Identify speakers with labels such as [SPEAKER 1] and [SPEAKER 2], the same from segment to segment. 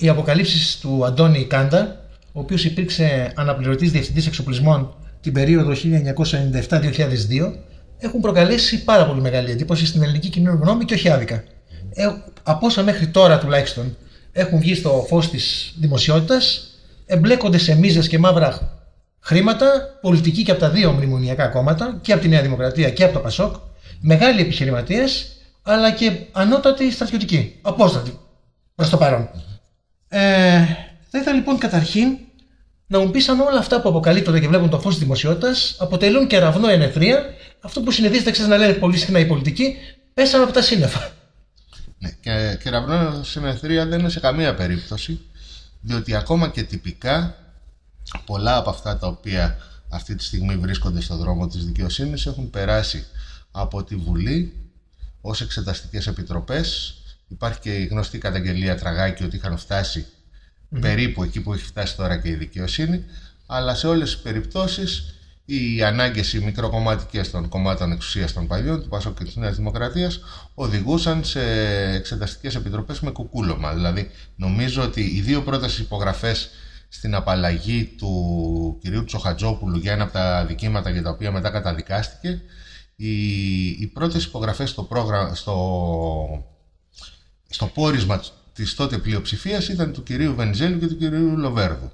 [SPEAKER 1] οι αποκαλύψεις του Αντώνη Κάντα, ο οποίος υπήρξε αναπληρωτής διευθυντής εξοπλισμών την περίοδο 1997-2002, έχουν προκαλέσει πάρα πολύ μεγάλη εντύπωση στην ελληνική κοινωνία γνώμη και όχι άδικα. Ε, από όσα μέχρι τώρα τουλάχιστον έχουν βγει στο φως της δημοσιότητας, εμπλέκονται σε μίζες και μαύρα χρήματα, πολιτικοί και από τα δύο μνημονιακά κόμματα, και από τη Νέα Δημοκρατία και από το Πασόκ, μεγάλοι επιχειρηματίες, αλλά και ανώτατοι στρατιωτικοί, απόστατοι προς το παρόν. Ε, θα ήθελα λοιπόν καταρχήν να μου πεις αν όλα αυτά που αποκαλύπτονται και βλέπουν το φως της δημοσιότητας αποτελούν κεραυνό ενεθρία, αυτό που συνηθίζεται ξέρεις, να λένε πολύ συχνά οι πολιτικοί, πέσαμε από τα σύννεφα.
[SPEAKER 2] Ναι, και κεραυνό ενεθρία δεν είναι σε καμία περίπτωση, διότι ακόμα και τυπικά πολλά από αυτά τα οποία αυτή τη στιγμή βρίσκονται στο δρόμο της δικαιοσύνης έχουν περάσει από τη Βουλή ως εξεταστικές επιτροπές. Υπάρχει και η γνωστή καταγγελία τραγάκι ότι είχαν φτάσει περίπου εκεί που έχει φτάσει τώρα και η δικαιοσύνη, αλλά σε όλες τις περιπτώσεις οι ανάγκες οι μικροκομματικές των κομμάτων εξουσίας των παλιών, του Πασόκ και της Νέας Δημοκρατίας, οδηγούσαν σε εξεταστικές επιτροπές με κουκούλωμα. Δηλαδή, νομίζω ότι οι δύο πρώτες υπογραφές στην απαλλαγή του κυρίου Τσοχατζόπουλου για ένα από τα δικήματα για τα οποία μετά καταδικάστηκε, οι, οι πρώτες υπογραφές στο, πρόγραμμα, στο, στο πόρισμα της τότε πλειοψηφίας ήταν του κυρίου Βενιζέλου και του κυρίου Λοβέρδου.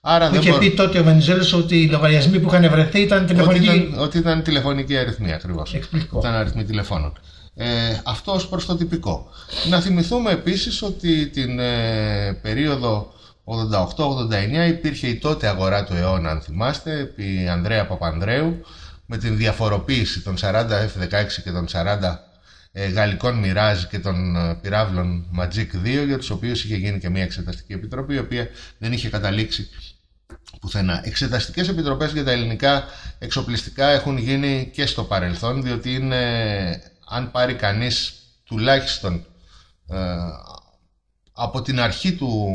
[SPEAKER 1] Άρα που είχε πει τότε ο Βενιζέλος ότι οι λογαριασμοί που είχαν βρεθεί ήταν τηλεφωνική.
[SPEAKER 2] Ότι ήταν, ότι ήταν τηλεφωνική αριθμή ακριβώς. Ήταν αριθμοί τηλεφώνων. Ε, αυτό ως προς το τυπικό. Να θυμηθούμε επίσης ότι την ε, περίοδο 88-89 υπήρχε η τότε αγορά του αιώνα, αν θυμάστε, επί Ανδρέα Παπανδρέου, με την διαφοροποίηση των 40 F-16 και των 40 ε, γαλλικών Μοιράζ και των ε, πυράβλων Magic 2 για τους οποίους είχε γίνει και μια εξεταστική επιτροπή η οποία δεν είχε καταλήξει πουθενά. Εξεταστικές επιτροπές για τα ελληνικά εξοπλιστικά έχουν γίνει και στο παρελθόν διότι είναι αν πάρει κανείς τουλάχιστον ε, από την αρχή του,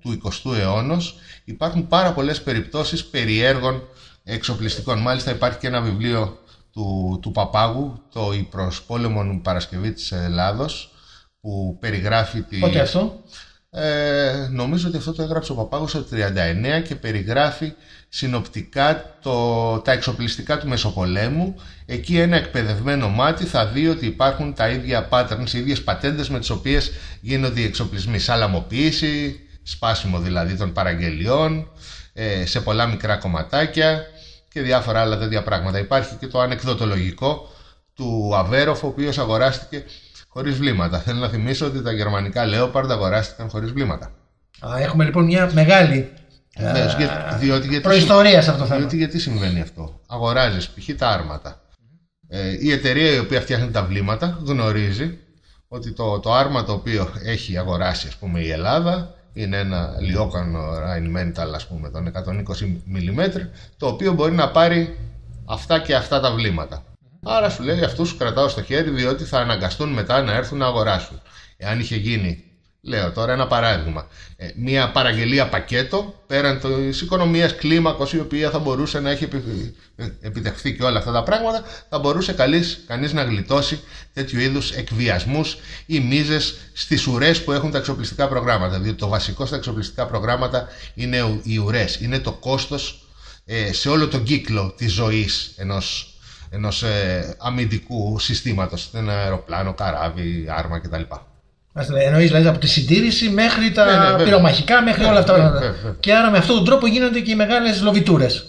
[SPEAKER 2] του 20ου αιώνα υπάρχουν πάρα πολλές περιπτώσεις περιέργων εξοπλιστικών. Μάλιστα υπάρχει και ένα βιβλίο του, του Παπάγου, το «Η προσπόλεμον Παρασκευή της Ελλάδος», που περιγράφει τη...
[SPEAKER 1] Πότε αυτό;
[SPEAKER 2] Ε, νομίζω ότι αυτό το έγραψε ο Παπάγος το 39 και περιγράφει συνοπτικά το, τα εξοπλιστικά του Μεσοπολέμου. Εκεί ένα εκπαιδευμένο μάτι θα δει ότι υπάρχουν τα ίδια patterns, οι ίδιες πατέντες με τις οποίες γίνονται οι εξοπλισμοί. Σαλαμοποίηση, σπάσιμο δηλαδή των παραγγελιών, ε, σε πολλά μικρά κομματάκια και διάφορα άλλα τέτοια πράγματα. Υπάρχει και το ανεκδοτολογικό του Αβέροφ, ο οποίος αγοράστηκε χωρίς βλήματα. Θέλω να θυμίσω ότι τα γερμανικά Leopard αγοράστηκαν χωρίς βλήματα.
[SPEAKER 1] Α, έχουμε λοιπόν μια μεγάλη
[SPEAKER 2] Βεβαίως, για, διότι, γιατί,
[SPEAKER 1] προϊστορία σε αυτό το θέμα.
[SPEAKER 2] Διότι γιατί συμβαίνει αυτό; Αγοράζεις π.χ. τα άρματα. Ε, η εταιρεία η οποία φτιάχνει τα βλήματα γνωρίζει ότι το, το άρμα το οποίο έχει αγοράσει ας πούμε η Ελλάδα είναι ένα λιόκανο Rheinmetall ας πούμε των 120 mm το οποίο μπορεί να πάρει αυτά και αυτά τα βλήματα. Άρα σου λέει αυτούς σου κρατάω στο χέρι διότι θα αναγκαστούν μετά να έρθουν να αγοράσουν. Εάν είχε γίνει, λέω τώρα ένα παράδειγμα, ε, μια παραγγελία πακέτο πέραν της οικονομίας κλίμακος η οποία θα μπορούσε να έχει ε, επιτευχθεί και όλα αυτά τα πράγματα θα μπορούσε καλής, κανείς να γλιτώσει τέτοιου είδους εκβιασμούς ή μίζες στις ουρές που έχουν τα εξοπλιστικά προγράμματα διότι το βασικό στα εξοπλιστικά προγράμματα είναι οι ουρές, είναι το κόστος ε, σε όλο τον κύκλο της ζωής ενός ενός ε, αμυντικού συστήματος. Ένα αεροπλάνο, καράβι, άρμα κτλ.
[SPEAKER 1] Εννοείς δηλαδή από τη συντήρηση μέχρι τα ναι, ναι, πυρομαχικά, μέχρι ναι, όλα αυτά. Ναι, ναι, και άρα με αυτόν τον τρόπο γίνονται και οι μεγάλες λοβιτούρες.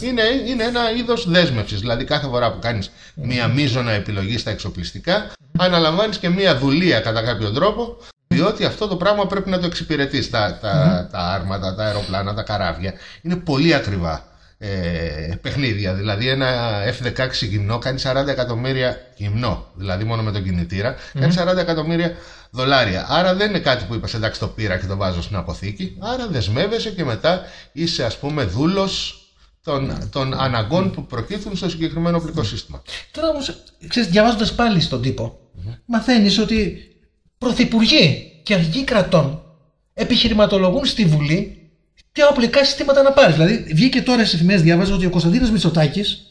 [SPEAKER 2] Είναι, είναι ένα είδος δέσμευσης. Δηλαδή, κάθε φορά που κάνεις μία μείζωνα επιλογή στα εξοπλιστικά, αναλαμβάνεις και μία δουλεία κατά κάποιο τρόπο, διότι αυτό το πράγμα πρέπει να το εξυπηρετείς. Τα, τα, τα άρματα, τα αεροπλάνα, τα καράβια είναι πολύ ακριβά ε, παιχνίδια. Δηλαδή ένα F-16 γυμνό κάνει 40 εκατομμύρια γυμνό, δηλαδή μόνο με τον κινητήρα, κάνει 40 εκατομμύρια δολάρια. Άρα δεν είναι κάτι που είπα εντάξει το πήρα και το βάζω στην αποθήκη. Άρα δεσμεύεσαι και μετά είσαι ας πούμε δούλος των, των αναγκών που προκύπτουν στο συγκεκριμένο οπλικό σύστημα.
[SPEAKER 1] Τώρα όμως, ξέρεις, διαβάζοντας πάλι στον τύπο, mm-hmm. μαθαίνεις ότι πρωθυπουργοί και αρχικοί κρατών επιχειρηματολογούν στη Βουλή ποια οπλικά συστήματα να πάρεις. Δηλαδή, βγήκε τώρα στις εφημερίδες, διάβαζα ότι ο Κωνσταντίνος Μητσοτάκης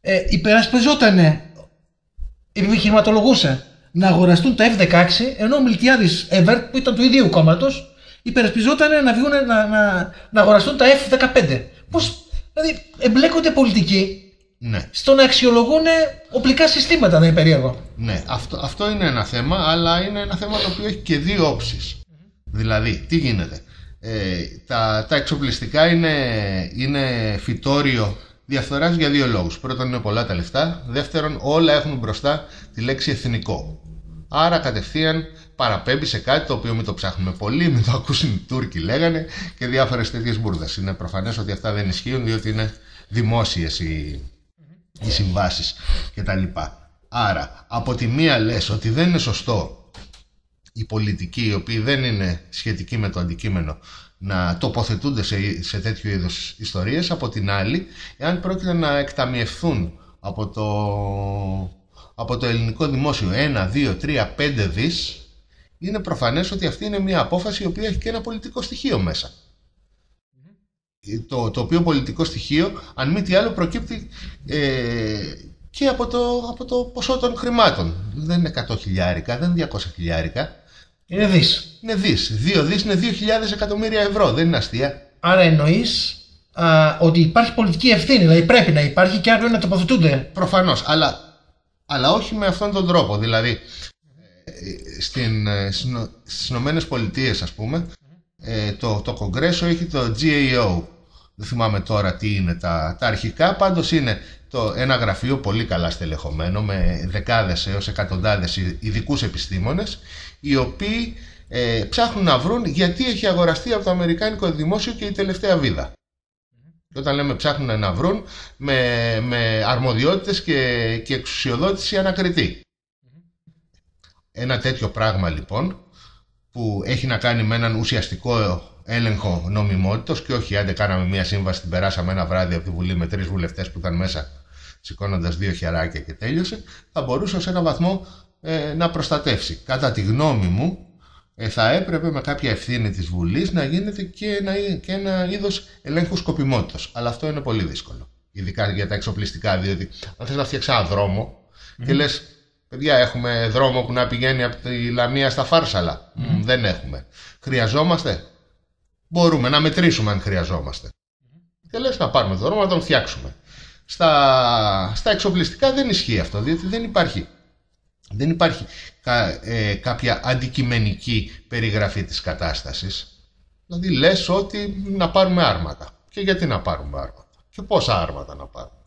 [SPEAKER 1] ε, υπερασπιζόταν, επιχειρηματολογούσε να αγοραστούν τα F-16, ενώ ο Μιλτιάδης Εύερ, που ήταν του ίδιου κόμματος, υπερασπιζόταν να, βγουν, να, να, να αγοραστούν τα F-15. Πώς, δηλαδή, εμπλέκονται πολιτικοί
[SPEAKER 2] Ναι.
[SPEAKER 1] στο να αξιολογούν οπλικά συστήματα, δεν είναι περίεργο.
[SPEAKER 2] Ναι, αυτό, αυτό είναι ένα θέμα, αλλά είναι ένα θέμα το οποίο έχει και δύο όψεις. Δηλαδή, τι γίνεται; Ε, τα, τα εξοπλιστικά είναι, είναι φυτόριο διαφθοράς για δύο λόγους. Πρώτον, είναι πολλά τα λεφτά. Δεύτερον, όλα έχουν μπροστά τη λέξη εθνικό. Άρα κατευθείαν παραπέμπει σε κάτι το οποίο μην το ψάχνουμε πολύ, μην το ακούσουν οι Τούρκοι λέγανε και διάφορες τέτοιες μπουρδες. Είναι προφανές ότι αυτά δεν ισχύουν διότι είναι δημόσιες οι, οι συμβάσεις κτλ. Άρα, από τη μία λες ότι δεν είναι σωστό οι πολιτικοί, οι οποίοι δεν είναι σχετικοί με το αντικείμενο, να τοποθετούνται σε, σε τέτοιου είδους ιστορίες. Από την άλλη, εάν πρόκειται να εκταμιευθούν από το, από το ελληνικό δημόσιο 1, 2, 3, 5 δις, είναι προφανές ότι αυτή είναι μια απόφαση η οποία έχει και ένα πολιτικό στοιχείο μέσα. Το, το οποίο πολιτικό στοιχείο, αν μη τι άλλο, προκύπτει ε, και από το, από το ποσό των χρημάτων. Δεν είναι 100 χιλιάρικα, δεν είναι 200 χιλιάρικα.
[SPEAKER 1] Είναι δις.
[SPEAKER 2] Είναι δις. Δύο δις είναι 2.000 εκατομμύρια ευρώ. Δεν είναι αστεία.
[SPEAKER 1] Άρα εννοείς ότι υπάρχει πολιτική ευθύνη, δηλαδή πρέπει να υπάρχει και άρα να τοποθετούνται.
[SPEAKER 2] Προφανώς. Αλλά, αλλά όχι με αυτόν τον τρόπο. Δηλαδή, ε, στην, ε, συνο- στις Ηνωμένες Πολιτείες, ας πούμε, ε, το, το Κογκρέσο έχει το GAO. Δεν θυμάμαι τώρα τι είναι τα, τα αρχικά, πάντως είναι το, ένα γραφείο πολύ καλά στελεχωμένο με δεκάδες έως εκατοντάδες ειδικούς επιστήμονες οι οποίοι ε, ψάχνουν να βρουν γιατί έχει αγοραστεί από το Αμερικάνικο Δημόσιο και η τελευταία βίδα. Και όταν λέμε ψάχνουν να βρουν με, με αρμοδιότητες και, και εξουσιοδότηση ανακριτή. Ένα τέτοιο πράγμα λοιπόν που έχει να κάνει με έναν ουσιαστικό έλεγχο νομιμότητος και όχι άντε κάναμε μια σύμβαση, την περάσαμε ένα βράδυ από τη Βουλή με τρεις βουλευτές που ήταν μέσα σηκώνοντας δύο χεράκια και τέλειωσε, θα μπορούσε σε ένα βαθμό ε, να προστατεύσει. Κατά τη γνώμη μου, ε, θα έπρεπε με κάποια ευθύνη της Βουλής να γίνεται και ένα, και ένα είδος ελέγχου σκοπιμότητας. Αλλά αυτό είναι πολύ δύσκολο. Ειδικά για τα εξοπλιστικά, διότι αν θες να φτιάξεις ένα δρόμο και λες, παιδιά έχουμε δρόμο που να πηγαίνει από τη Λαμία στα Φάρσαλα. Μ, δεν έχουμε. Χρειαζόμαστε; Μπορούμε να μετρήσουμε αν χρειαζόμαστε. Και λες να πάρουμε το δρόμο να τον φτιάξουμε. Στα, στα εξοπλιστικά δεν ισχύει αυτό, διότι δεν υπάρχει δεν υπάρχει κα- ε, κάποια αντικειμενική περιγραφή της κατάστασης. Δηλαδή λες ότι να πάρουμε άρματα. Και γιατί να πάρουμε άρματα; Και πόσα άρματα να πάρουμε;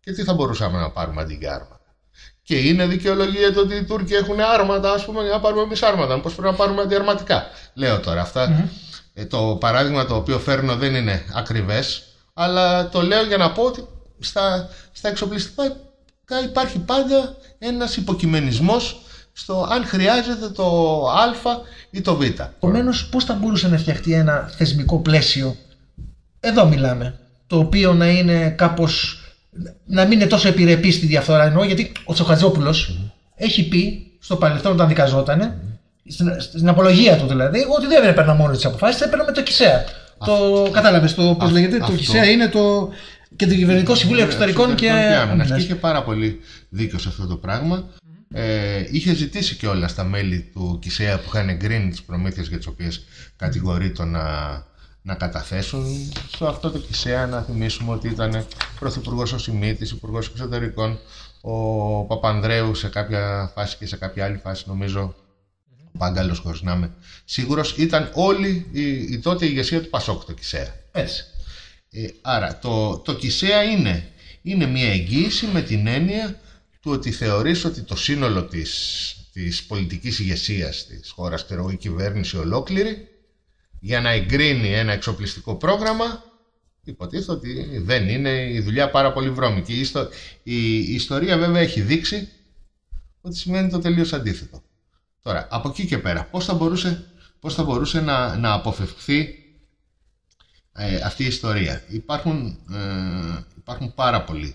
[SPEAKER 2] Και τι θα μπορούσαμε να πάρουμε αντί για άρματα; Και είναι δικαιολογία το ότι οι Τούρκοι έχουν άρματα, ας πούμε, για να πάρουμε εμείς άρματα. Πώς πρέπει να πάρουμε αντιαρματικά. Λέω τώρα αυτά. Ε, το παράδειγμα το οποίο φέρνω δεν είναι ακριβές, αλλά το λέω για να πω ότι στα, στα εξοπλιστικά υπάρχει πάντα ένας υποκειμενισμός στο αν χρειάζεται το α ή το β.
[SPEAKER 1] Επομένως, πώς θα μπορούσε να φτιαχτεί ένα θεσμικό πλαίσιο, εδώ μιλάμε, το οποίο να είναι κάπως. να μην είναι τόσο επιρρεπή στη διαφθορά. Εννοώ γιατί ο τσοχατζοπουλο έχει πει στο παρελθόν όταν δικαζόταν, στην, στην απολογία του δηλαδή, ότι δεν έπαιρνα μόνο τις αποφάσεις, έπαιρνα με το ΚΙΣΕΑ. Το κατάλαβες το πώς
[SPEAKER 2] Α-
[SPEAKER 1] λέγεται, το
[SPEAKER 2] αυτό.
[SPEAKER 1] ΚΙΣΕΑ είναι το Κεντρικό Συμβούλιο Εξωτερικών και
[SPEAKER 2] άμυνας.
[SPEAKER 1] Άμυνας.
[SPEAKER 2] Και είχε πάρα πολύ δίκιο σε αυτό το πράγμα. Ε, είχε ζητήσει και όλα στα μέλη του ΚΙΣΕΑ που είχαν εγκρίνει τις προμήθειες για τις οποίες κατηγορεί το να, να καταθέσουν. Στο αυτό το ΚΙΣΕΑ να θυμίσουμε ότι ήταν πρωθυπουργός ο Σιμίτης, υπουργός εξωτερικών, ο Παπανδρέου σε κάποια φάση και σε κάποια άλλη φάση νομίζω. Ο Πάγκαλος χωρίς να είμαι σίγουρος, ήταν όλη η, η τότε ηγεσία του Πασόκ το ΚΙΣΕΑ.
[SPEAKER 1] Έτσι.
[SPEAKER 2] Ε, άρα το, το ΚΙΣΕΑ είναι, είναι μια εγγύηση με την έννοια του ότι θεωρείς ότι το σύνολο της, της πολιτικής ηγεσίας της χώρας, ξέρω εγώ, η κυβέρνηση ολόκληρη, για να εγκρίνει ένα εξοπλιστικό πρόγραμμα, υποτίθεται ότι δεν είναι η δουλειά πάρα πολύ βρώμικη. Η, ιστο- η, η ιστορία βέβαια έχει δείξει ότι σημαίνει το τελείως αντίθετο. Τώρα, από εκεί και πέρα, πώς θα μπορούσε, πώς θα μπορούσε να, να αποφευχθεί ε, αυτή η ιστορία. Υπάρχουν, ε, υπάρχουν πάρα πολλοί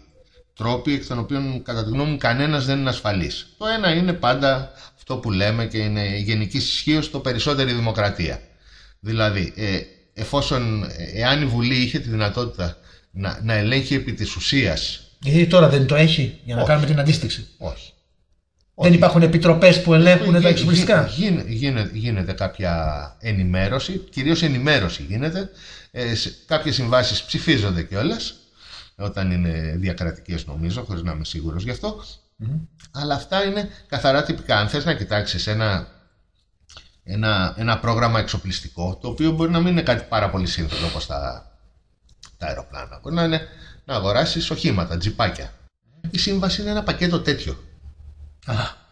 [SPEAKER 2] τρόποι εκ των οποίων κατά τη γνώμη μου κανένας δεν είναι ασφαλής. Το ένα είναι πάντα αυτό που λέμε και είναι γενική ισχύως το περισσότερη δημοκρατία. Δηλαδή, ε, εφόσον, ε, εάν η Βουλή είχε τη δυνατότητα να, να ελέγχει επί της ουσίας
[SPEAKER 1] Γιατί τώρα δεν το έχει για να
[SPEAKER 2] Όχι.
[SPEAKER 1] κάνουμε την αντίστοιξη.
[SPEAKER 2] όχι.
[SPEAKER 1] Δεν υπάρχουν επιτροπές που ελέγχουν τα εξοπλιστικά.
[SPEAKER 2] Γίνεται, γίνεται κάποια ενημέρωση, κυρίως ενημέρωση γίνεται. Ε, Κάποιες συμβάσεις ψηφίζονται κιόλας, όταν είναι διακρατικές νομίζω, χωρίς να είμαι σίγουρος γι' αυτο Αλλά αυτά είναι καθαρά τυπικά. Αν θες να κοιτάξεις ένα, ένα, ένα πρόγραμμα εξοπλιστικό, το οποίο μπορεί να μην είναι κάτι πάρα πολύ σύνθετο όπως τα, τα αεροπλάνα. Μπορεί να είναι να αγοράσεις οχήματα, τζιπάκια. Η σύμβαση είναι ένα πακέτο τέτοιο.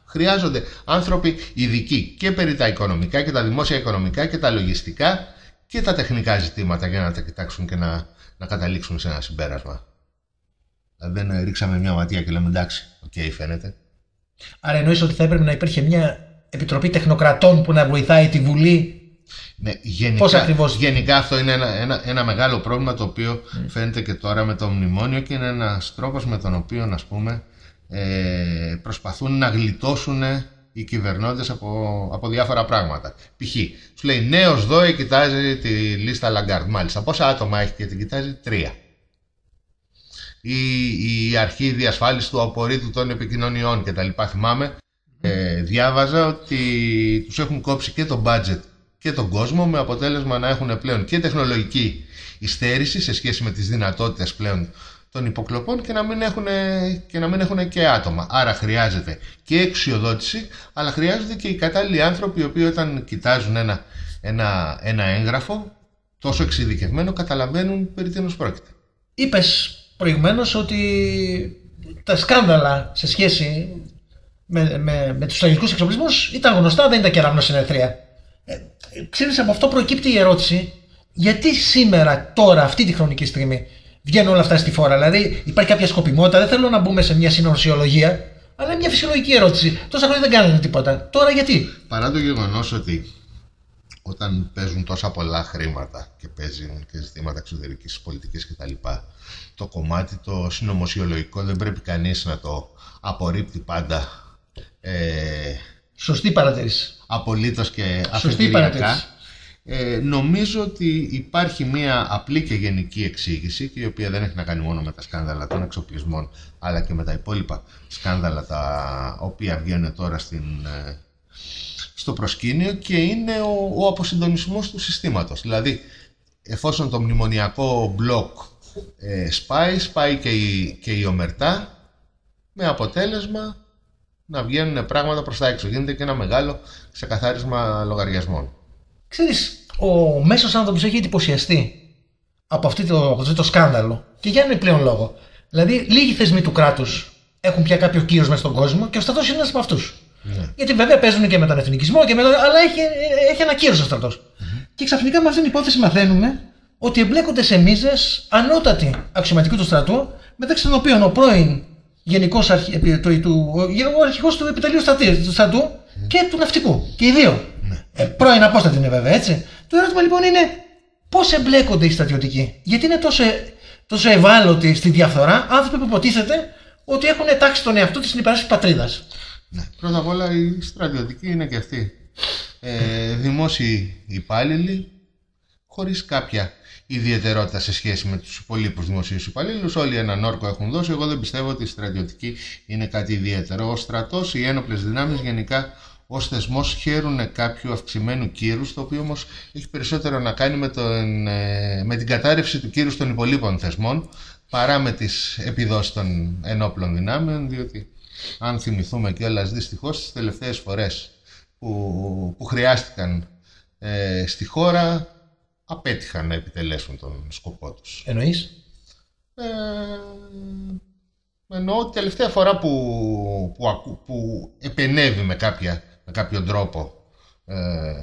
[SPEAKER 2] Χρειάζονται άνθρωποι ειδικοί και περί τα οικονομικά και τα δημόσια οικονομικά και τα λογιστικά και τα τεχνικά ζητήματα για να τα κοιτάξουν και να, να καταλήξουν σε ένα συμπέρασμα. Δηλαδή δεν ρίξαμε μια ματιά και λέμε εντάξει, OK, okay, φαίνεται.
[SPEAKER 1] Άρα εννοείς ότι θα έπρεπε να υπήρχε μια επιτροπή τεχνοκρατών που να βοηθάει τη Βουλή;
[SPEAKER 2] Ναι, γενικά, Πώς ακριβώς... γενικά αυτό είναι ένα, ένα, ένα μεγάλο πρόβλημα το οποίο φαίνεται και τώρα με το μνημόνιο και είναι ένας τρόπος με τον οποίο, ας πούμε, ε, προσπαθούν να γλιτώσουν οι κυβερνώντες από, από διάφορα πράγματα. Π.χ. σου λέει νέος ΔΟΕ κοιτάζει τη λίστα Λαγκάρντ. Μάλιστα, πόσα άτομα έχει και την κοιτάζει, τρία. Η, η αρχή διασφάλισης του απορρίτου των επικοινωνιών κτλ. Θυμάμαι, ε, διάβαζα ότι τους έχουν κόψει και το budget και τον κόσμο με αποτέλεσμα να έχουν πλέον και τεχνολογική υστέρηση σε σχέση με τις δυνατότητες πλέον των υποκλοπών και να μην έχουν και, να μην έχουν και άτομα. Άρα χρειάζεται και εξιοδότηση, αλλά χρειάζονται και οι κατάλληλοι άνθρωποι οι οποίοι όταν κοιτάζουν ένα, ένα, ένα έγγραφο τόσο εξειδικευμένο καταλαβαίνουν περί τίνος πρόκειται.
[SPEAKER 1] Είπες προηγουμένως ότι τα σκάνδαλα σε σχέση με, με, με τους τραγικούς εξοπλισμούς ήταν γνωστά, δεν ήταν κεραμνό συνεδρία. Ε, ξέρεις, από αυτό προκύπτει η ερώτηση γιατί σήμερα, τώρα, αυτή τη χρονική στιγμή, βγαίνουν όλα αυτά στη φόρα. Δηλαδή υπάρχει κάποια σκοπιμότητα. Δεν θέλω να μπούμε σε μια συνορσιολογία, αλλά μια φυσιολογική ερώτηση. Τόσα χρόνια δεν κάνανε τίποτα. Τώρα γιατί;
[SPEAKER 2] Παρά το γεγονός ότι όταν παίζουν τόσα πολλά χρήματα και παίζουν και ζητήματα εξωτερικής πολιτικής κτλ., το κομμάτι το συνωμοσιολογικό δεν πρέπει κανείς να το απορρίπτει πάντα. Ε,
[SPEAKER 1] Σωστή παρατήρηση.
[SPEAKER 2] Απολύτως και αφεντηριακά. Ε, νομίζω ότι υπάρχει μια απλή και γενική εξήγηση και η οποία δεν έχει να κάνει μόνο με τα σκάνδαλα των εξοπλισμών αλλά και με τα υπόλοιπα σκάνδαλα τα οποία βγαίνουν τώρα στην, ε, στο προσκήνιο και είναι ο, ο αποσυντονισμός του συστήματος. Δηλαδή εφόσον το μνημονιακό μπλοκ ε, σπάει, σπάει και η, και η ομερτά με αποτέλεσμα να βγαίνουν πράγματα προς τα έξω. Γίνεται και ένα μεγάλο ξεκαθάρισμα λογαριασμών.
[SPEAKER 1] Ξέρεις, ο μέσος άνθρωπος έχει εντυπωσιαστεί από αυτό το, το σκάνδαλο και για έναν πλέον λόγο. Δηλαδή, λίγοι θεσμοί του κράτους έχουν πια κάποιο κύριο μέσα στον κόσμο και ο στρατός είναι ένας από αυτούς. Ναι. Γιατί βέβαια παίζουν και με τον εθνικισμό, και με τον... αλλά έχει, έχει ένα κύριο ο στρατο Και ξαφνικά με αυτήν την υπόθεση μαθαίνουμε ότι εμπλέκονται σε μίζες ανώτατοι αξιωματικού του στρατού, μεταξύ των οποίων ο πρώην γενικός αρχι... του, του, ο αρχηγός του επιτελείου στρατού και του ναυτικού. Και οι δύο. Ναι. Ε, πρώην απόστατη είναι βέβαια έτσι. Το ερώτημα λοιπόν είναι πώς εμπλέκονται οι στρατιωτικοί; Γιατί είναι τόσο, τόσο ευάλωτοι στη διαφθορά άνθρωποι που υποτίθεται ότι έχουν τάξει τον εαυτό τους στην υπεράσπιση πατρίδας.
[SPEAKER 2] Ναι. Πρώτα απ' όλα οι στρατιωτικοί είναι και αυτοί. Ε, δημόσιοι υπάλληλοι χωρίς κάποια ιδιαιτερότητα σε σχέση με τους υπολείπους δημοσίους υπαλλήλους. Όλοι έναν όρκο έχουν δώσει. Εγώ δεν πιστεύω ότι οι στρατιωτικοί είναι κάτι ιδιαίτερο. Ο στρατός, οι ένοπλες δυνάμεις γενικά ως θεσμός χαίρουν κάποιου αυξημένου κύρους, το οποίο όμως έχει περισσότερο να κάνει με, τον, ε, με την κατάρρευση του κύρους των υπολείπων θεσμών παρά με τις επιδόσεις των ενόπλων δυνάμεων, διότι αν θυμηθούμε κιόλας δυστυχώς τις τελευταίες φορές που, που χρειάστηκαν ε, στη χώρα απέτυχαν να επιτελέσουν τον σκοπό τους.
[SPEAKER 1] Εννοείς;
[SPEAKER 2] Ε, εννοώ ότι τελευταία φορά που, που, που επενεύει με κάποια με κάποιον τρόπο ε,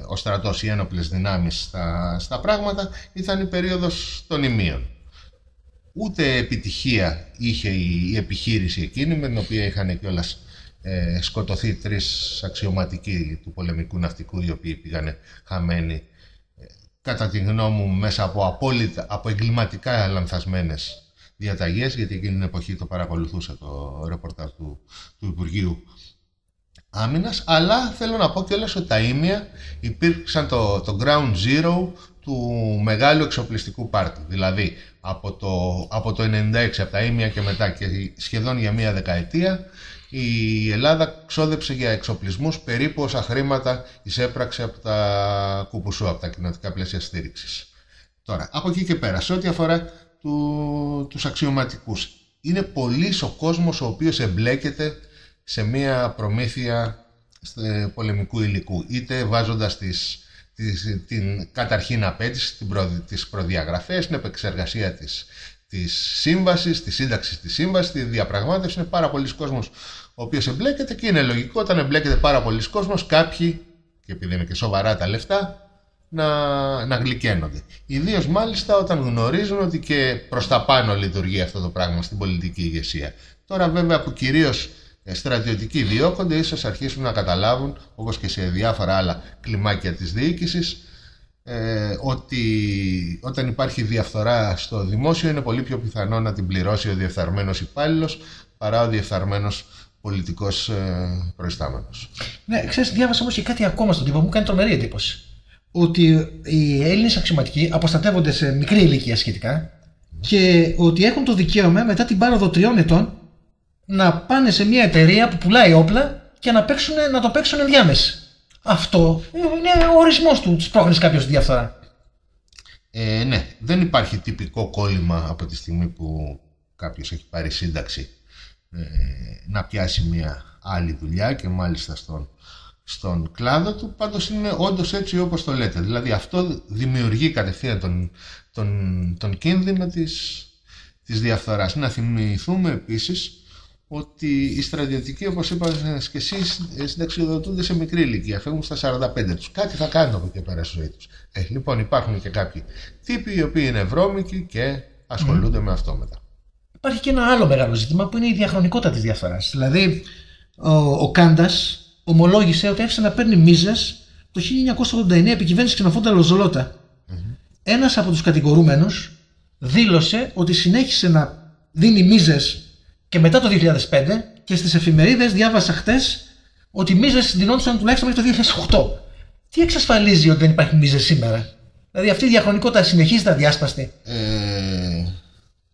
[SPEAKER 2] ο στρατός, οι ένοπλες δυνάμεις στα, στα πράγματα ήταν η περίοδος των ημείων. Ούτε επιτυχία είχε η, επιχείρηση εκείνη με την οποία είχαν κιόλας ε, σκοτωθεί τρεις αξιωματικοί του πολεμικού ναυτικού οι οποίοι πήγαν χαμένοι ε, κατά τη γνώμη μου μέσα από, απόλυτα, από εγκληματικά λανθασμένες διαταγές γιατί εκείνη την εποχή το παρακολουθούσα το ρεπορτάζ του, του Υπουργείου άμυνας, αλλά θέλω να πω κιόλας ότι τα ίμια υπήρξαν το, το ground zero του μεγάλου εξοπλιστικού πάρτι. Δηλαδή από το, από το 96, από τα ίμια και μετά και σχεδόν για μία δεκαετία η Ελλάδα ξόδεψε για εξοπλισμούς περίπου όσα χρήματα εισέπραξε από τα κουπουσού, από τα κοινωτικά πλαίσια στήριξης. Τώρα, από εκεί και πέρα, σε ό,τι αφορά του, τους αξιωματικούς, είναι πολύ ο κόσμος ο οποίος εμπλέκεται σε μία προμήθεια πολεμικού υλικού, είτε βάζοντας τις, τις, την καταρχήν απέτηση, την προ, τις προδιαγραφές, την επεξεργασία της, της σύμβασης, της σύνταξης της σύμβασης, τη διαπραγμάτευση. Είναι πάρα πολλοί κόσμος ο οποίος εμπλέκεται και είναι λογικό όταν εμπλέκεται πάρα πολλοί κόσμος κάποιοι, και επειδή είναι και σοβαρά τα λεφτά, να, να γλυκαίνονται. Ιδίως μάλιστα όταν γνωρίζουν ότι και προς τα πάνω λειτουργεί αυτό το πράγμα στην πολιτική ηγεσία. Τώρα βέβαια που κυρίως ε, στρατιωτικοί διώκονται, ίσως αρχίσουν να καταλάβουν, όπως και σε διάφορα άλλα κλιμάκια της διοίκησης, ε, ότι όταν υπάρχει διαφθορά στο δημόσιο είναι πολύ πιο πιθανό να την πληρώσει ο διεφθαρμένος υπάλληλος παρά ο διεφθαρμένος πολιτικός ε, προϊστάμενος.
[SPEAKER 1] Ναι, ξέρεις, διάβασα όμως και κάτι ακόμα στον τύπο μου κάνει τρομερή εντύπωση ότι οι Έλληνες αξιωματικοί αποστατεύονται σε μικρή ηλικία σχετικά και ότι έχουν το δικαίωμα μετά την πάροδο τριών ετών να πάνε σε μια εταιρεία που πουλάει όπλα και να, παίξουν, να το παίξουν ενδιάμεση. Αυτό είναι ο ορισμός του, της πρόκληση κάποιος διαφθορά.
[SPEAKER 2] Ε, ναι, δεν υπάρχει τυπικό κόλλημα από τη στιγμή που κάποιος έχει πάρει σύνταξη ε, να πιάσει μια άλλη δουλειά και μάλιστα στον στον κλάδο του, πάντως είναι όντως έτσι όπως το λέτε. Δηλαδή αυτό δημιουργεί κατευθείαν τον, τον, τον κίνδυνο της, της διαφθοράς. Να θυμηθούμε επίσης ότι οι στρατιωτικοί, όπως είπατε και εσείς, συνταξιοδοτούνται σε μικρή ηλικία, φεύγουν στα 45 τους. Κάτι θα κάνουν από εκεί πέρα στη ζωή τους. Ε, λοιπόν, υπάρχουν και κάποιοι τύποι οι οποίοι είναι βρώμικοι και ασχολούνται με αυτό μετά.
[SPEAKER 1] Υπάρχει και ένα άλλο μεγάλο ζήτημα που είναι η διαχρονικότητα της διαφθοράς. Δηλαδή, ο, ο Κάντας ομολόγησε ότι άρχισε να παίρνει μίζες το 1989 επί κυβέρνηση Ξενοφόντα Λοζολότα. Mm-hmm. Ένας από τους κατηγορούμενους δήλωσε ότι συνέχισε να δίνει μίζες και μετά το 2005 και στις εφημερίδες διάβασα χτες ότι οι μίζες δινόντουσαν τουλάχιστον μέχρι το 2008. Τι εξασφαλίζει ότι δεν υπάρχει μίζες σήμερα, Δηλαδή αυτή η διαχρονικότητα συνεχίζεται αδιάσπαστη.
[SPEAKER 2] Ε,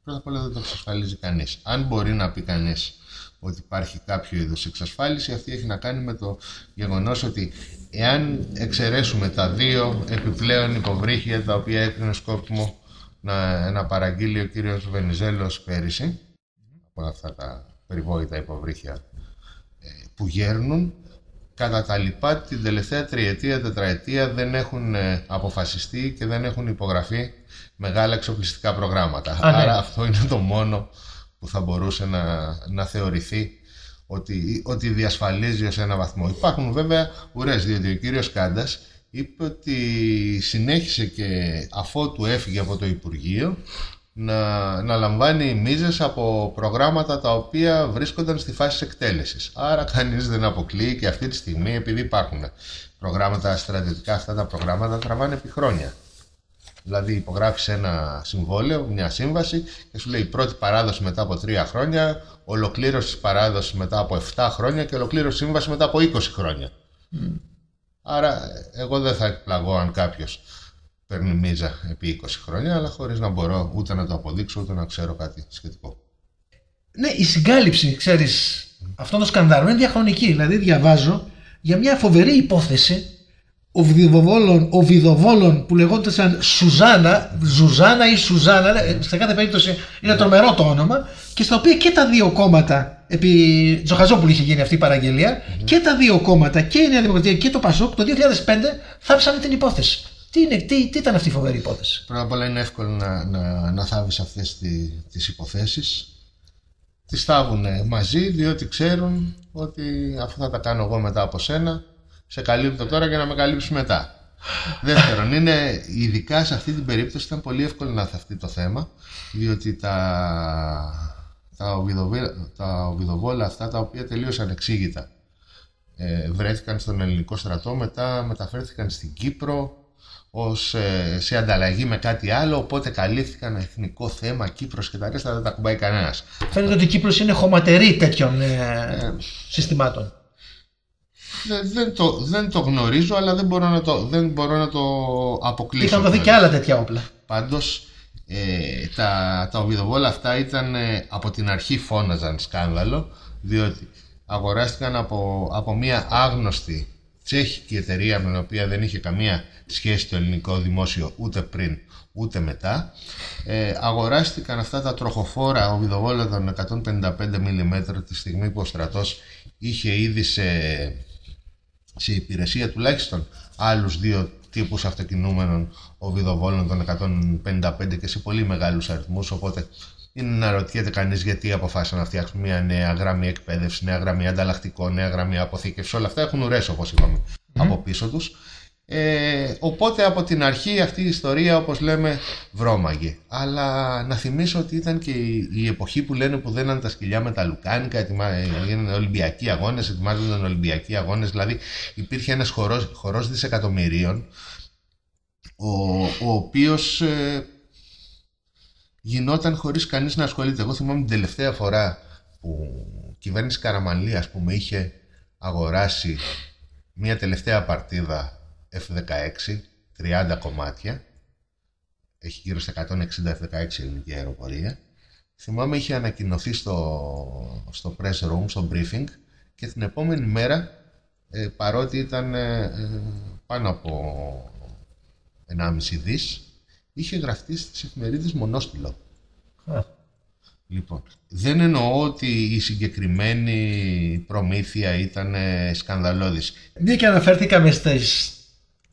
[SPEAKER 2] πρώτα απ' όλα δεν το εξασφαλίζει κανείς. Αν μπορεί να πει κανείς ότι υπάρχει κάποιο είδους εξασφάλιση. Αυτή έχει να κάνει με το γεγονός ότι εάν εξαιρέσουμε τα δύο επιπλέον υποβρύχια τα οποία έκρινε σκόπιμο να, να παραγγείλει ο κύριος Βενιζέλος πέρυσι από αυτά τα περιβόητα υποβρύχια ε, που γέρνουν κατά τα λοιπά την τελευταία τριετία, τετραετία δεν έχουν ε, αποφασιστεί και δεν έχουν υπογραφεί μεγάλα εξοπλιστικά προγράμματα. Ναι. Άρα αυτό είναι το μόνο που θα μπορούσε να, να θεωρηθεί ότι, ότι διασφαλίζει ως ένα βαθμό. Υπάρχουν βέβαια ουρές, διότι ο κύριος Κάντας είπε ότι συνέχισε και αφότου έφυγε από το Υπουργείο να, να λαμβάνει μίζες από προγράμματα τα οποία βρίσκονταν στη φάση εκτέλεσης. Άρα κανείς δεν αποκλείει και αυτή τη στιγμή επειδή υπάρχουν προγράμματα στρατιωτικά αυτά τα προγράμματα τραβάνε επί χρόνια. Δηλαδή υπογράφεις ένα συμβόλαιο, μια σύμβαση και σου λέει πρώτη παράδοση μετά από τρία χρόνια, ολοκλήρωσης παράδοση μετά από 7 χρόνια και ολοκλήρωσης σύμβαση μετά από 20 χρόνια. Άρα εγώ δεν θα εκπλαγώ αν κάποιος παίρνει μίζα επί 20 χρόνια, αλλά χωρίς να μπορώ ούτε να το αποδείξω ούτε να ξέρω κάτι σχετικό.
[SPEAKER 1] Ναι, η συγκάλυψη, ξέρεις, αυτών των σκανδάλων είναι διαχρονική. Δηλαδή, διαβάζω για μια φοβερή υπόθεση ο βιδοβόλων που λεγόταν Σουζάνα, Ζουζάνα ή Σουζάνα, σε κάθε περίπτωση είναι τρομερό το όνομα, και στα οποία και τα δύο κόμματα, επί Τζοχαζόπουλου είχε γίνει αυτή η παραγγελία, και τα δύο κόμματα, και η Νέα Δημοκρατία και το Πασόκ, το 2005 θάψανε την υπόθεση. Τι, είναι, τι, τι ήταν αυτή η φοβερή υπόθεση;
[SPEAKER 2] Πρώτα απ' όλα είναι εύκολο να, να, να θάβεις αυτές τι, τις υποθέσεις. Τις θάβουν μαζί διότι ξέρουν ότι αφού θα τα κάνω εγώ μετά από σένα σε καλύπτω τώρα για να με καλύψεις μετά. Δεύτερον, είναι ειδικά σε αυτή την περίπτωση ήταν πολύ εύκολο να θαυτεί το θέμα, διότι τα, τα, τα οβιδοβόλα αυτά τα οποία τελείωσαν εξήγητα ε, βρέθηκαν στον ελληνικό στρατό, μετά μεταφέρθηκαν στην Κύπρο ως, ε, σε ανταλλαγή με κάτι άλλο, οπότε καλύφθηκαν εθνικό θέμα, Κύπρος και τα ρέστα δεν τα κουμπάει κανένας.
[SPEAKER 1] Φαίνεται ότι η Κύπρος είναι χωματερή τέτοιων ε, ε συστημάτων.
[SPEAKER 2] δεν, το, δεν το γνωρίζω, αλλά δεν μπορώ να το, δεν μπορώ να το αποκλείσω.
[SPEAKER 1] Είχαν δοθεί και άλλα τέτοια όπλα.
[SPEAKER 2] Πάντως, ε, τα, τα οβιδοβόλα αυτά ήταν ε, από την αρχή φώναζαν σκάνδαλο, διότι αγοράστηκαν από, από μια άγνωστη τσέχικη εταιρεία με την οποία δεν είχε καμία σχέση το ελληνικό δημόσιο ούτε πριν ούτε μετά. Ε, αγοράστηκαν αυτά τα τροχοφόρα οβιδοβόλα των 155 mm τη στιγμή που ο στρατός είχε ήδη σε, σε υπηρεσία τουλάχιστον άλλους δύο τύπους αυτοκινούμενων οβιδοβόλων των 155 και σε πολύ μεγάλους αριθμούς οπότε είναι να ρωτιέται κανείς γιατί αποφάσισαν να φτιάξουν μια νέα γραμμή εκπαίδευση, νέα γραμμή ανταλλακτικό, νέα γραμμή αποθήκευση. Όλα αυτά έχουν ουρές όπως είπαμε από πίσω τους. Ε, οπότε από την αρχή αυτή η ιστορία όπως λέμε βρώμαγε. Αλλά να θυμίσω ότι ήταν και η, εποχή που λένε που δέναν τα σκυλιά με τα λουκάνικα, έγιναν Ολυμπιακοί αγώνες, ετοιμάζονταν Ολυμπιακοί αγώνες, δηλαδή υπήρχε ένας χορός, χορός δισεκατομμυρίων ο, ο οποίος ε, γινόταν χωρίς κανείς να ασχολείται. Εγώ θυμάμαι την τελευταία φορά που η κυβέρνηση Καραμαλή ας πούμε είχε αγοράσει μια τελευταία παρτίδα F-16, 30 κομμάτια, έχει γύρω στα 160 F-16 ελληνική αεροπορία. Θυμάμαι είχε ανακοινωθεί στο, στο press room, στο briefing και την επόμενη μέρα, ε, παρότι ήταν ε, ε πάνω από 1,5 δις, είχε γραφτεί στις εφημερίδες μονόστιλο. Λοιπόν, δεν εννοώ ότι η συγκεκριμένη προμήθεια ήταν σκανδαλώδης.
[SPEAKER 1] Μια και αναφέρθηκαμε στις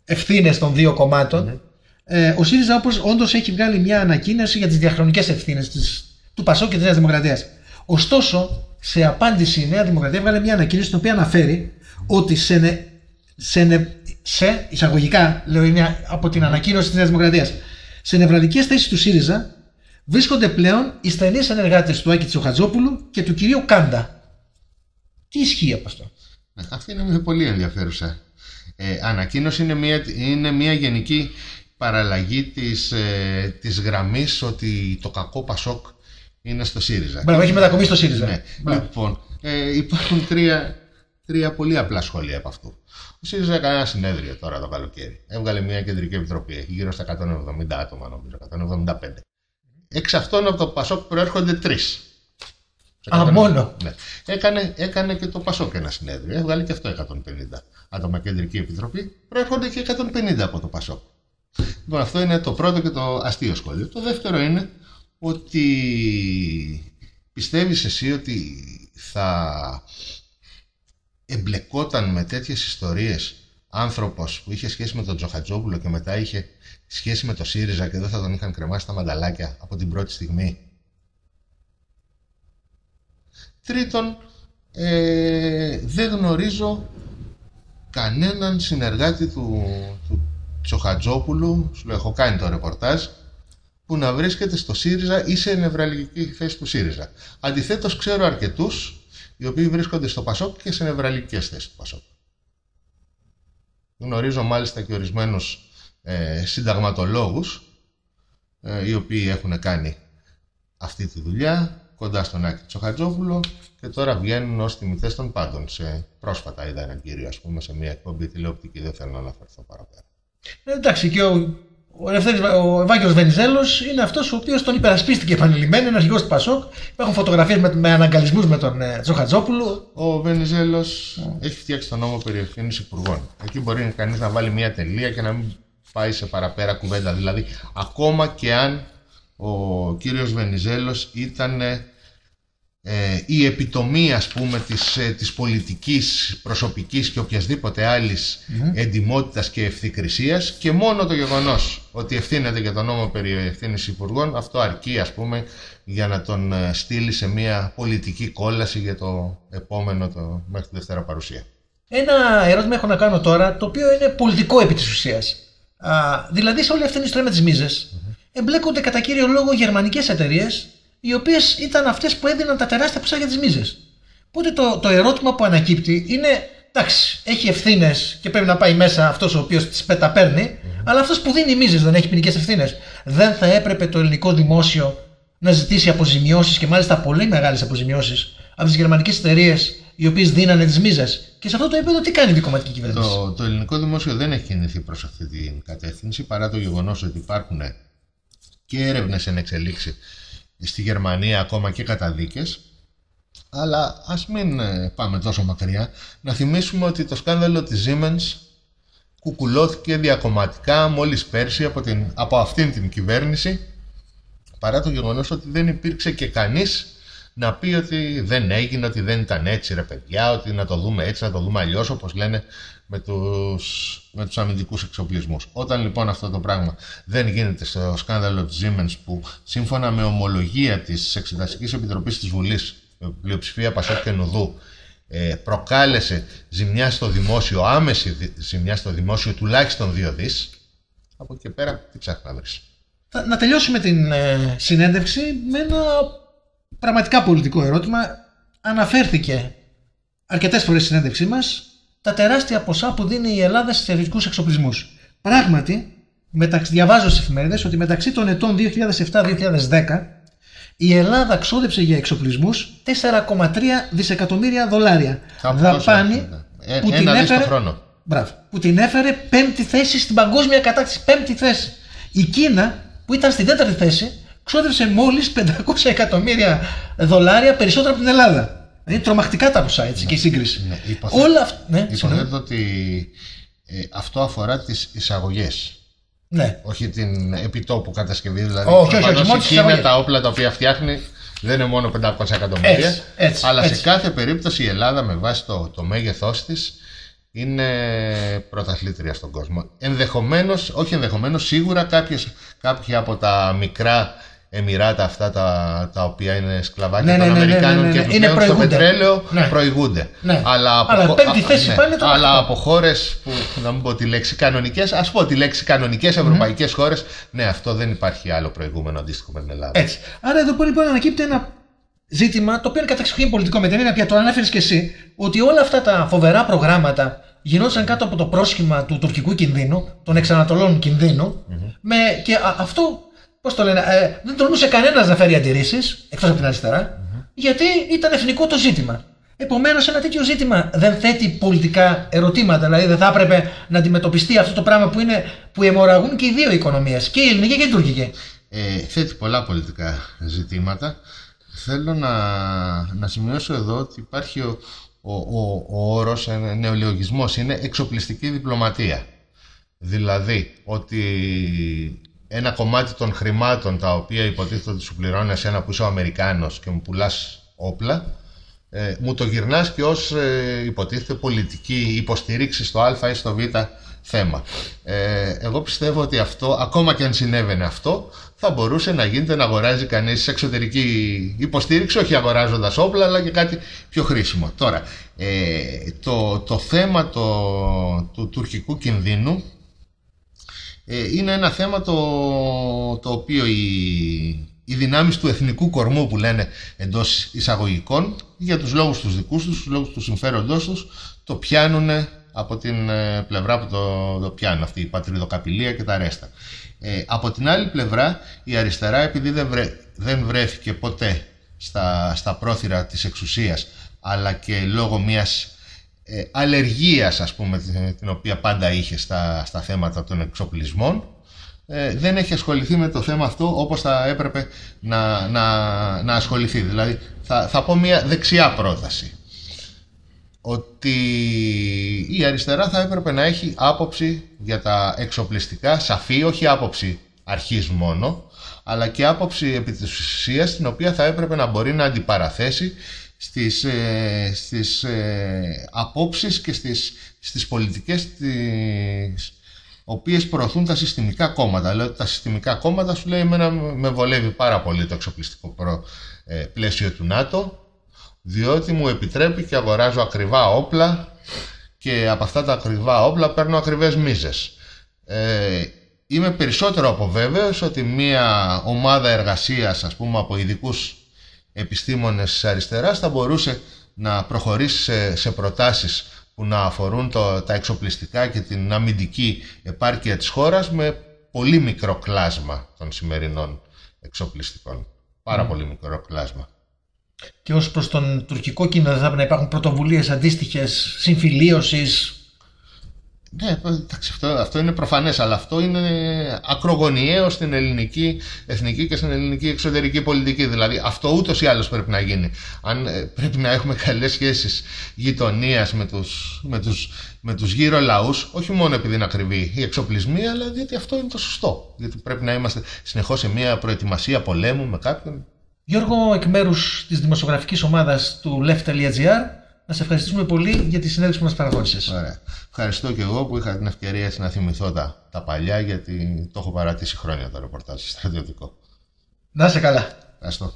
[SPEAKER 1] ευθύνες των δύο κομμάτων. Ε, ο ΣΥΡΙΖΑ όπως όντως έχει βγάλει μια ανακοίνωση για τις διαχρονικές ευθύνες του ΠΑΣΟ και της Νέας Δημοκρατίας. Ωστόσο, σε απάντηση η Νέα Δημοκρατία βγάλε μια ανακοίνωση στην οποία αναφέρει ότι σε, σε, σε εισαγωγικά, λέω είναι από την ανακοίνωση της Νέας Δημοκρατίας, σε νευραλικές θέσεις του ΣΥΡΙΖΑ βρίσκονται πλέον οι στενεί συνεργάτες του Άκη Τσοχατζόπουλου και του κυρίου Κάντα. Τι ισχύει από αυτό;
[SPEAKER 2] Αυτή είναι πολύ ενδιαφέρουσα ε, ανακοίνωση είναι μια, είναι μια γενική παραλλαγή της, ε, της γραμμής ότι το κακό Πασόκ είναι στο ΣΥΡΙΖΑ.
[SPEAKER 1] Μπράβο, έχει μετακομίσει στο ΣΥΡΙΖΑ. Ναι.
[SPEAKER 2] Λοιπόν, ε, υπάρχουν τρία, τρία πολύ απλά σχόλια από αυτού. Ο ΣΥΡΙΖΑ έκανε ένα συνέδριο τώρα το καλοκαίρι. Έβγαλε μια κεντρική επιτροπή. Έχει γύρω στα 170 άτομα, νομίζω, 175. Εξ αυτών από το Πασόκ προέρχονται τρεις.
[SPEAKER 1] Α, μόνο.
[SPEAKER 2] Ναι. Έκανε, έκανε και το Πασόκ ένα συνέδριο. Έβγαλε και αυτό 150 άτομα κεντρική επιτροπή. Προέρχονται και 150 από το Πασόκ. Λοιπόν, αυτό είναι το πρώτο και το αστείο σχόλιο. Το δεύτερο είναι ότι πιστεύεις εσύ ότι θα εμπλεκόταν με τέτοιες ιστορίες άνθρωπος που είχε σχέση με τον Τζοχατζόπουλο και μετά είχε σχέση με το ΣΥΡΙΖΑ και δεν θα τον είχαν κρεμάσει τα μανταλάκια από την πρώτη στιγμή. Τρίτον, ε, δεν γνωρίζω κανέναν συνεργάτη του, του Τσοχατζόπουλου, σου λέω, έχω κάνει το ρεπορτάζ, που να βρίσκεται στο ΣΥΡΙΖΑ ή σε νευραλική θέση του ΣΥΡΙΖΑ. Αντιθέτως, ξέρω αρκετούς οι οποίοι βρίσκονται στο ΠΑΣΟΚ και σε νευραλικές θέσεις του ΠΑΣΟΚ. Γνωρίζω μάλιστα και ορισμένους ε, συνταγματολόγους ε, οι οποίοι έχουν κάνει αυτή τη δουλειά κοντά στον Άκη Τσοχατζόπουλο και τώρα βγαίνουν ως τιμητές των πάντων. Σε πρόσφατα είδα έναν κύριο, ας πούμε, σε μια εκπομπή τηλεοπτική, δεν θέλω να αναφερθώ παραπέρα.
[SPEAKER 1] Ε, εντάξει, και ο, ο, ο Ευάγγελος Βενιζέλος είναι αυτός ο οποίος τον υπερασπίστηκε επανειλημμένα, ένα αρχηγός του Πασόκ. Υπάρχουν φωτογραφίες με, με αναγκαλισμούς με τον ε, Τσοχατζόπουλο.
[SPEAKER 2] Ο Βενιζέλος έχει φτιάξει τον νόμο περί ευθύνης υπουργών. Εκεί μπορεί κανείς να βάλει μια τελεία και να μην πάει σε παραπέρα κουβέντα. Δηλαδή, ακόμα και αν ο κύριος Βενιζέλος ήταν ε, η επιτομή ας πούμε της, ε, της πολιτικής, προσωπικής και οποιασδήποτε άλλης mm. εντιμότητας και ευθυκρισίας και μόνο το γεγονός ότι ευθύνεται για τον νόμο περί ευθύνης υπουργών αυτό αρκεί ας πούμε για να τον ε, στείλει σε μια πολιτική κόλαση για το επόμενο το, μέχρι τη Δευτέρα παρουσία.
[SPEAKER 1] Ένα ερώτημα έχω να κάνω τώρα το οποίο είναι πολιτικό επί της ουσίας. Α, δηλαδή σε όλη αυτή την ιστορία με τις μίζες mm-hmm. εμπλέκονται κατά κύριο λόγο γερμανικές εταιρείες οι οποίες ήταν αυτές που έδιναν τα τεράστια ποσά για τις μίζες. Οπότε το, το ερώτημα που ανακύπτει είναι, εντάξει, έχει ευθύνες και πρέπει να πάει μέσα αυτός ο οποίος τις πεταπαιρνει αλλά αυτός που δίνει μίζες δεν έχει ποινικές ευθύνες. Δεν θα έπρεπε το ελληνικό δημόσιο να ζητήσει αποζημιώσεις και μάλιστα πολύ μεγάλες αποζημιώσεις από τις γερμανικές εταιρείες οι οποίες δίνανε τις μίζες. Και σε αυτό το επίπεδο τι κάνει η δικοματική κυβέρνηση;
[SPEAKER 2] Το, το ελληνικό δημόσιο δεν έχει κινηθεί προς αυτή την κατεύθυνση παρά το γεγονός ότι υπάρχουν και έρευνες εν εξελίξη στη Γερμανία ακόμα και καταδίκες αλλά ας μην ε, πάμε τόσο μακριά. Να θυμίσουμε ότι το σκάνδαλο της Siemens κουκουλώθηκε διακομματικά μόλις πέρσι από, την, από αυτήν την κυβέρνηση παρά το γεγονός ότι δεν υπήρξε και κανείς να πει ότι δεν έγινε, ότι δεν ήταν έτσι ρε παιδιά, ότι να το δούμε έτσι, να το δούμε αλλιώς όπως λένε με τους, με τους αμυντικούς εξοπλισμούς. Όταν λοιπόν αυτό το πράγμα δεν γίνεται στο σκάνδαλο της Siemens που σύμφωνα με ομολογία της Εξεταστικής Επιτροπής της Βουλής πλειοψηφία Πασόκ και Νουδού ε, προκάλεσε ζημιά στο δημόσιο, άμεση ζημιά στο δημόσιο τουλάχιστον δύο δις, από εκεί πέρα τι ψάχνεις να βρεις.
[SPEAKER 1] Να τελειώσουμε την ε, συνέντευξη με ένα πραγματικά πολιτικό ερώτημα. Αναφέρθηκε αρκετές φορές στη συνέντευξή μας τα τεράστια ποσά που δίνει η Ελλάδα σε στρατιωτικού εξοπλισμούς. Πράγματι, μεταξύ, διαβάζω στις εφημερίδες ότι μεταξύ των ετών 2007-2010 η Ελλάδα ξόδεψε για εξοπλισμούς 4,3 δισεκατομμύρια δολάρια.
[SPEAKER 2] Δαπάνη ε, που, την έφερε, χρόνο.
[SPEAKER 1] Μπράβο, που την έφερε πέμπτη θέση στην παγκόσμια κατάκτηση. Πέμπτη θέση. Η Κίνα, που ήταν στην τέταρτη θέση, ξόδεψε μόλις 500 εκατομμύρια δολάρια περισσότερα από την Ελλάδα. Είναι τρομακτικά τα ποσά έτσι και η σύγκριση.
[SPEAKER 2] Ναι, υποθέτω, Όλα αυτά. Ναι, υποθέτω ότι ε, αυτό αφορά τις εισαγωγές.
[SPEAKER 1] Ναι.
[SPEAKER 2] Όχι την επιτόπου κατασκευή. Δηλαδή,
[SPEAKER 1] όχι, όχι, όχι,
[SPEAKER 2] είναι τα όπλα τα οποία φτιάχνει δεν είναι μόνο 500 εκατομμύρια.
[SPEAKER 1] Έτσι, έτσι,
[SPEAKER 2] αλλά
[SPEAKER 1] έτσι.
[SPEAKER 2] σε κάθε περίπτωση η Ελλάδα με βάση το, το μέγεθός της είναι πρωταθλήτρια στον κόσμο. Ενδεχομένως, όχι ενδεχομένως, σίγουρα κάποιες, κάποια από τα μικρά Εμμυράτα αυτά τα, τα οποία είναι σκλαβάκια
[SPEAKER 1] ναι,
[SPEAKER 2] των
[SPEAKER 1] ναι, ναι,
[SPEAKER 2] Αμερικάνων
[SPEAKER 1] ναι,
[SPEAKER 2] και
[SPEAKER 1] τους
[SPEAKER 2] πλέον στο πετρέλαιο
[SPEAKER 1] ναι.
[SPEAKER 2] προηγούνται.
[SPEAKER 1] Ναι.
[SPEAKER 2] Αλλά από,
[SPEAKER 1] Αλλά πέμπτη θέση
[SPEAKER 2] ναι.
[SPEAKER 1] πάλι το
[SPEAKER 2] Αλλά από χώρες που να μην πω τη λέξη κανονικές, ας πω τη λέξη κανονικές ευρωπαϊκές mm. χώρες, ναι, αυτό δεν υπάρχει άλλο προηγούμενο αντίστοιχο με την Ελλάδα.
[SPEAKER 1] Έτσι. Άρα εδώ λοιπόν ανακύπτει ένα ζήτημα το οποίο είναι καταξοχήν πολιτικό με την έννοια πια το ανέφερες και εσύ, ότι όλα αυτά τα φοβερά προγράμματα γινόταν κάτω από το πρόσχημα του τουρκικού κινδύνου, των εξανατολών κινδύνου, mm-hmm. με, και α, αυτό Πώς το λένε, ε, δεν τολμούσε κανένας να φέρει αντιρρήσεις, εκτός από την αριστερά, mm-hmm. γιατί ήταν εθνικό το ζήτημα. Επομένως, ένα τέτοιο ζήτημα δεν θέτει πολιτικά ερωτήματα. Δηλαδή, δεν θα έπρεπε να αντιμετωπιστεί αυτό το πράγμα που, είναι, που αιμορραγούν και οι δύο οικονομίες, και η ελληνική και η τουρκική.
[SPEAKER 2] Ε, θέτει πολλά πολιτικά ζητήματα. Θέλω να, να σημειώσω εδώ ότι υπάρχει ο, ο, ο, ο όρος, ένα νεολαιογισμός, είναι εξοπλιστική διπλωματία. Δηλαδή, ότι ένα κομμάτι των χρημάτων τα οποία υποτίθεται ότι σου πληρώνει εσένα που είσαι ο Αμερικάνος και μου πουλάς όπλα, ε, μου το γυρνάς και ως ε, υποτίθεται πολιτική υποστήριξη στο α ή στο β θέμα. Ε, εγώ πιστεύω ότι αυτό, ακόμα και αν συνέβαινε αυτό, θα μπορούσε να γίνεται να αγοράζει κανείς εξωτερική υποστήριξη, όχι αγοράζοντας όπλα, αλλά και κάτι πιο χρήσιμο. Τώρα, ε, το, το θέμα το, του τουρκικού κινδύνου ε, είναι ένα θέμα το, το οποίο οι, οι δυνάμεις του εθνικού κορμού που λένε εντός εισαγωγικών για τους λόγους τους δικούς τους, τους λόγους του συμφέροντός τους το πιάνουν από την ε, πλευρά που το, το πιάνουν αυτή η πατριδοκαπηλεία και τα ρέστα. Ε, από την άλλη πλευρά η αριστερά επειδή δεν, δεν βρέθηκε ποτέ στα, στα πρόθυρα της εξουσίας αλλά και λόγω μιας ε, αλλεργίας ας πούμε την οποία πάντα είχε στα, στα θέματα των εξοπλισμών ε, δεν έχει ασχοληθεί με το θέμα αυτό όπως θα έπρεπε να, να, να ασχοληθεί. Δηλαδή θα, θα πω μια δεξιά πρόταση ότι η αριστερά θα έπρεπε να έχει άποψη για τα εξοπλιστικά σαφή, όχι άποψη αρχής μόνο, αλλά και άποψη επί της ουσίας, την οποία θα έπρεπε να μπορεί να αντιπαραθέσει στις, ε, στις ε, απόψεις και στις, στις πολιτικές τις οποίες προωθούν τα συστημικά κόμματα. Λέω τα συστημικά κόμματα σου λέει εμένα με βολεύει πάρα πολύ το εξοπλιστικό προ, ε, πλαίσιο του ΝΑΤΟ διότι μου επιτρέπει και αγοράζω ακριβά όπλα και από αυτά τα ακριβά όπλα παίρνω ακριβές μίζες. Ε, είμαι περισσότερο από βέβαιος ότι μια ομάδα εργασίας ας πούμε από ειδικούς επιστήμονες της αριστεράς θα μπορούσε να προχωρήσει σε, σε προτάσεις που να αφορούν το, τα εξοπλιστικά και την αμυντική επάρκεια της χώρας με πολύ μικρό κλάσμα των σημερινών εξοπλιστικών. Πάρα πολύ μικρό κλάσμα.
[SPEAKER 1] Και ως προς τον τουρκικό κοινό, δεν θα πρέπει να υπάρχουν πρωτοβουλίες αντίστοιχες συμφιλίωσης.
[SPEAKER 2] Ναι, εντάξει, αυτό, αυτό είναι προφανές, αλλά αυτό είναι ακρογωνιαίο στην ελληνική εθνική και στην ελληνική εξωτερική πολιτική. Δηλαδή, αυτό ούτως ή άλλως πρέπει να γίνει. Αν ε, πρέπει να έχουμε καλές σχέσεις γειτονίας με τους, με τους, με τους γύρω λαούς, όχι μόνο επειδή είναι ακριβή η εξοπλισμή, αλλά διότι αυτό είναι το σωστό. Γιατί πρέπει να είμαστε συνεχώς σε μια προετοιμασία πολέμου με κάποιον.
[SPEAKER 1] Γιώργο, εκ μέρους της δημοσιογραφικής ομάδας του left.gr, να σε ευχαριστήσουμε πολύ για τη συνέντευξη που μας παραχώρησε.
[SPEAKER 2] Ωραία. Ευχαριστώ και εγώ που είχα την ευκαιρία έτσι να θυμηθώ τα, τα παλιά, γιατί το έχω παρατήσει χρόνια το ρεπορτάζ στρατιωτικό.
[SPEAKER 1] Να είσαι καλά.
[SPEAKER 2] Ευχαριστώ.